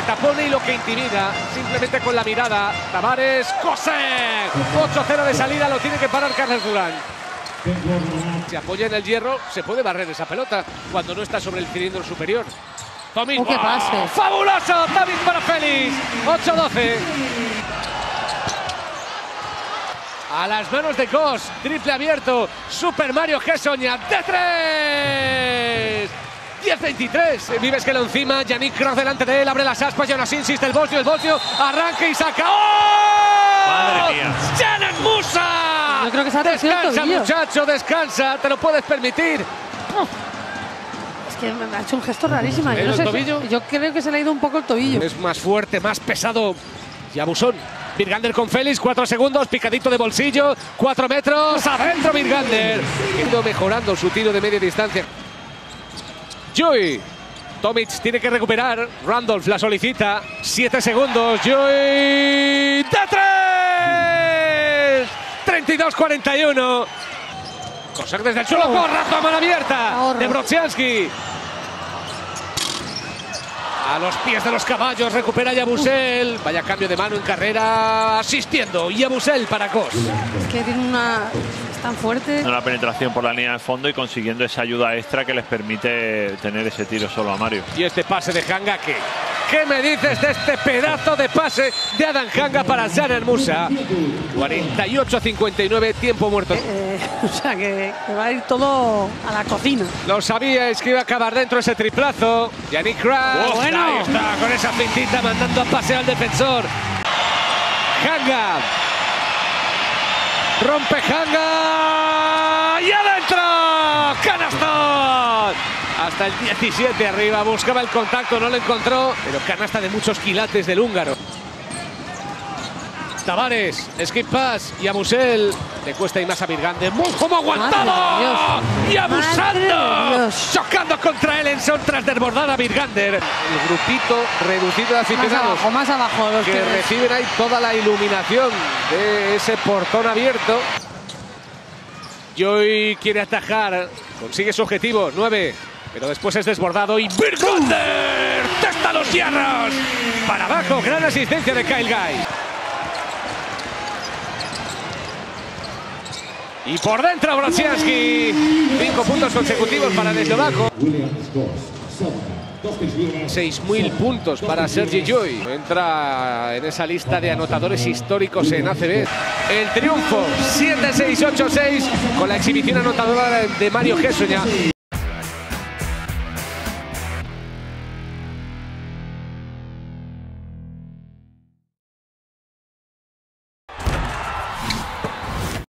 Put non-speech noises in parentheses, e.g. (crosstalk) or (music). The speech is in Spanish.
que tapone y lo que intimida, simplemente con la mirada. Tavares, cose. 8-0 de salida, lo tiene que parar Carlos Durán. Se apoya en el hierro, se puede barrer esa pelota cuando no está sobre el cilindro superior. Tomis, Oh, qué pase. ¡Fabuloso! David para Félix. 8-12. A las manos de Cos, triple abierto, Super Mario Gessoña de tres. 10-23, vives que lo encima, Yannick Cross delante de él, abre las aspas y aún así insiste el bosnio, el bosnio, arranca y saca. ¡Oh! Madre mía. ¡Janet Musa! Yo creo que se ha torcido el Descansa, tobillo. muchacho, descansa, te lo puedes permitir. Es que me ha hecho un gesto rarísimo. Yo, ¿El no sé si- tobillo? yo creo que se le ha ido un poco el tobillo. Es más fuerte, más pesado. Y Abusón. Virgander con Félix, cuatro segundos, picadito de bolsillo, cuatro metros, adentro Virgander. Ha ido mejorando su tiro de media distancia. Joy. Tomic tiene que recuperar. Randolph la solicita. Siete segundos. Joy. ¡De tres! 32-41. Coser desde el suelo. Oh. Porrazo a mano abierta. De Brodzianski. A los pies de los caballos recupera Yabusel. Vaya cambio de mano en carrera. Asistiendo. Yabusel para Cos. Es que tiene una. Tan fuerte. la penetración por la línea de fondo y consiguiendo esa ayuda extra que les permite tener ese tiro solo a Mario. Y este pase de Hanga, ¿qué? ¿Qué me dices de este pedazo de pase de Adam Hanga para Janer Musa? 48-59, tiempo muerto. Eh, (laughs) o sea que, que va a ir todo a la cocina. Lo sabíais que iba a acabar dentro ese triplazo. Yannick Crash. Oh, bueno. Ahí está, con esa pintita mandando a pase al defensor. Hanga. Rompe Hanga. Y adentro. Canastón. Hasta el 17 arriba. Buscaba el contacto, no lo encontró. Pero canasta de muchos quilates del húngaro. Tavares, skip pass y a Musel le cuesta ir más a Virgande. ¡Muy como aguantado! ¡Y abusando! Chocando contra Ellenson tras desbordar a Virgander. El grupito reducido de Más aficionados abajo, más abajo. Los que que reciben ahí toda la iluminación de ese portón abierto. Joy quiere atajar, consigue su objetivo, 9, pero después es desbordado y Virgander testa los hierros. Para abajo, gran asistencia de Kyle Guy. Y por dentro Brodzianski. Cinco puntos consecutivos para el eslovaco. 6.000 puntos para Sergi Joy. Entra en esa lista de anotadores históricos en ACB. El triunfo 7-6-8-6 con la exhibición anotadora de Mario Gessoña.